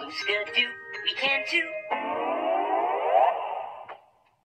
Who's gonna do what we can do?